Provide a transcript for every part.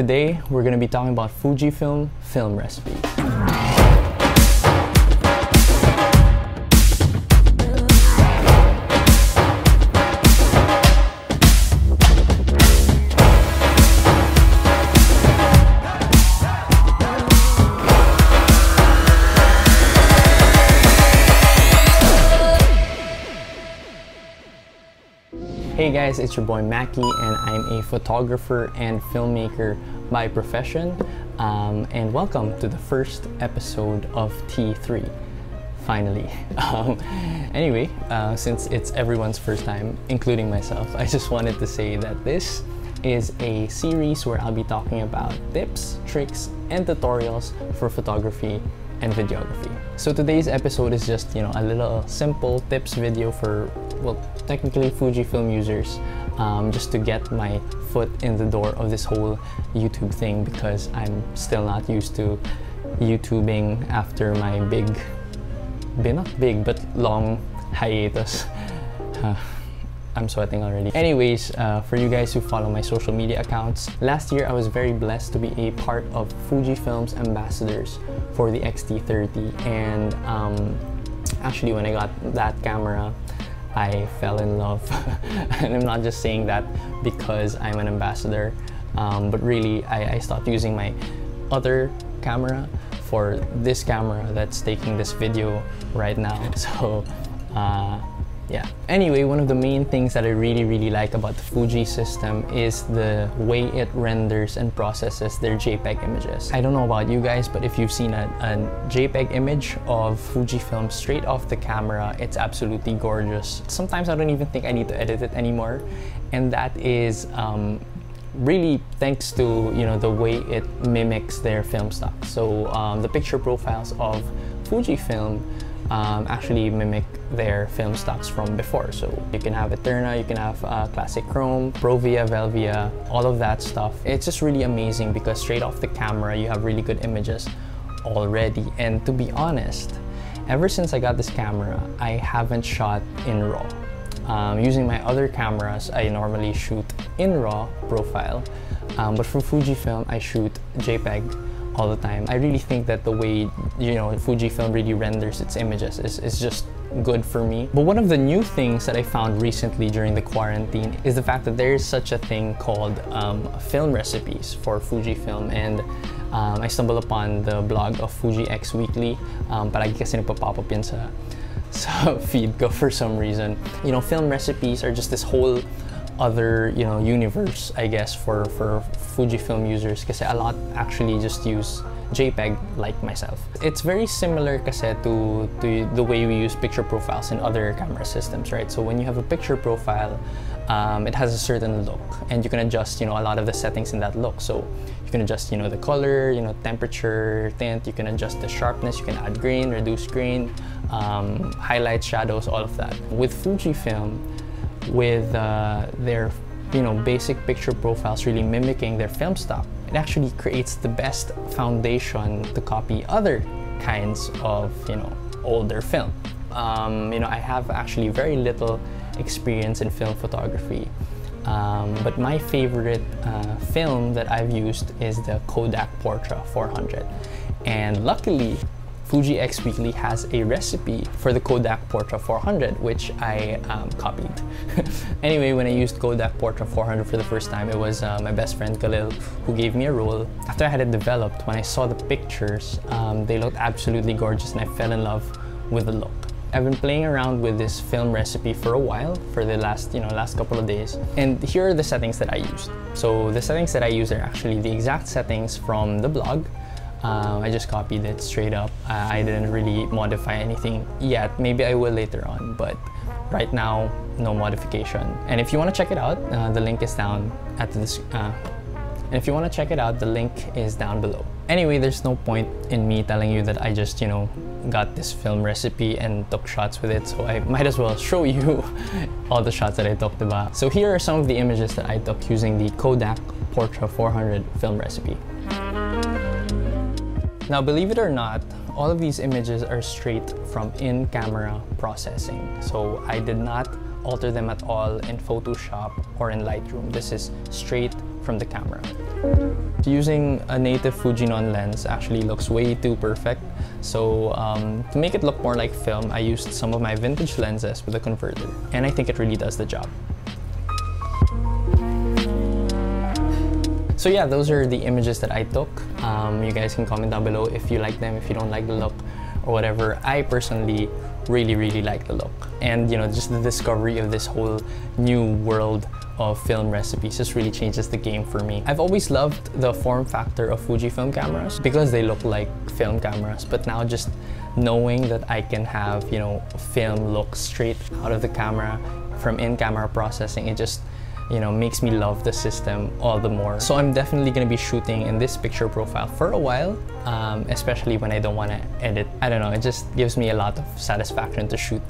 Today, we're gonna be talking about Fujifilm film recipes. Hey guys, it's your boy Maqui, and I'm a photographer and filmmaker by profession. Um, and welcome to the first episode of T3. Finally. Um, anyway, uh, since it's everyone's first time, including myself, I just wanted to say that this is a series where I'll be talking about tips, tricks, and tutorials for photography and videography. So today's episode is just, you know, a little simple tips video for, well, technically Fujifilm users, um, just to get my foot in the door of this whole YouTube thing because I'm still not used to YouTubing after my big, not big, but long hiatus. I'm sweating already. Anyways, uh, for you guys who follow my social media accounts, last year I was very blessed to be a part of Fujifilm's ambassadors for the X-T30 and um, actually when I got that camera, I fell in love. and I'm not just saying that because I'm an ambassador, um, but really I, I stopped using my other camera for this camera that's taking this video right now. So uh, yeah. Anyway, one of the main things that I really, really like about the Fuji system is the way it renders and processes their JPEG images. I don't know about you guys, but if you've seen a, a JPEG image of Fujifilm straight off the camera, it's absolutely gorgeous. Sometimes I don't even think I need to edit it anymore. And that is um, really thanks to you know the way it mimics their film stock. So um, the picture profiles of Fujifilm um, actually mimic their film stocks from before. So you can have Eterna, you can have uh, Classic Chrome, Provia, Velvia, all of that stuff. It's just really amazing because straight off the camera, you have really good images already. And to be honest, ever since I got this camera, I haven't shot in RAW. Um, using my other cameras, I normally shoot in RAW profile, um, but for Fujifilm, I shoot JPEG all the time. I really think that the way you know Fujifilm really renders its images is, is just good for me. But one of the new things that I found recently during the quarantine is the fact that there is such a thing called um, film recipes for Fujifilm and um, I stumbled upon the blog of Fuji X Weekly um, palagi kasi nagpa-pop up yan sa, sa feed ko for some reason. You know, film recipes are just this whole other you know universe I guess for for Fujifilm users because a lot actually just use JPEG like myself. It's very similar kasi to, to the way we use picture profiles in other camera systems, right? So when you have a picture profile, um, it has a certain look and you can adjust, you know, a lot of the settings in that look. So you can adjust, you know, the color, you know, temperature, tint, you can adjust the sharpness, you can add green, reduce green, um, highlights, shadows, all of that. With Fujifilm, with uh, their you know basic picture profiles really mimicking their film stock it actually creates the best foundation to copy other kinds of you know older film. Um, you know I have actually very little experience in film photography. Um, but my favorite uh, film that I've used is the Kodak Portra 400 and luckily Fuji X Weekly has a recipe for the Kodak Portra 400, which I um, copied. anyway, when I used Kodak Portra 400 for the first time, it was uh, my best friend Khalil who gave me a roll. After I had it developed, when I saw the pictures, um, they looked absolutely gorgeous and I fell in love with the look. I've been playing around with this film recipe for a while, for the last, you know, last couple of days. And here are the settings that I used. So the settings that I use are actually the exact settings from the blog, um, I just copied it straight up. Uh, I didn't really modify anything yet. Maybe I will later on, but right now, no modification. And if you want to check it out, uh, the link is down at the uh, and if you want to check it out, the link is down below. Anyway, there's no point in me telling you that I just, you know, got this film recipe and took shots with it, so I might as well show you all the shots that I took, about. So here are some of the images that I took using the Kodak Portra 400 film recipe. Now, believe it or not, all of these images are straight from in-camera processing. So I did not alter them at all in Photoshop or in Lightroom. This is straight from the camera. Using a native Fujinon lens actually looks way too perfect. So um, to make it look more like film, I used some of my vintage lenses with a converter. And I think it really does the job. So yeah, those are the images that I took. Um, you guys can comment down below if you like them, if you don't like the look or whatever. I personally really, really like the look. And you know, just the discovery of this whole new world of film recipes just really changes the game for me. I've always loved the form factor of Fujifilm cameras because they look like film cameras, but now just knowing that I can have, you know, film look straight out of the camera from in-camera processing, it just you know, makes me love the system all the more. So I'm definitely gonna be shooting in this picture profile for a while, um, especially when I don't wanna edit. I don't know, it just gives me a lot of satisfaction to shoot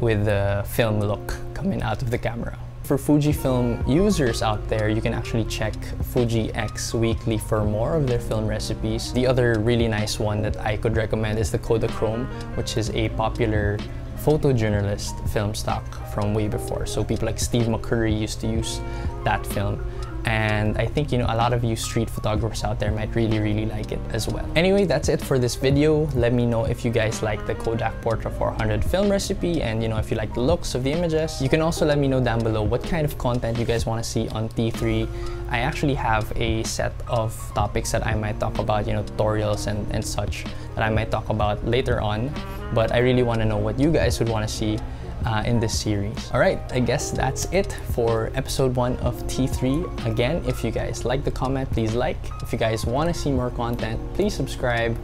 with the film look coming out of the camera. For Fujifilm users out there, you can actually check Fuji X Weekly for more of their film recipes. The other really nice one that I could recommend is the Kodachrome, which is a popular photojournalist film stock from way before. So people like Steve McCurry used to use that film. And I think, you know, a lot of you street photographers out there might really, really like it as well. Anyway, that's it for this video. Let me know if you guys like the Kodak Portra 400 film recipe and, you know, if you like the looks of the images. You can also let me know down below what kind of content you guys want to see on T3. I actually have a set of topics that I might talk about, you know, tutorials and, and such that I might talk about later on but I really want to know what you guys would want to see uh, in this series. All right, I guess that's it for episode one of T3. Again, if you guys like the comment, please like. If you guys want to see more content, please subscribe.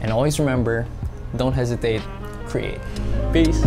And always remember, don't hesitate, create. Peace.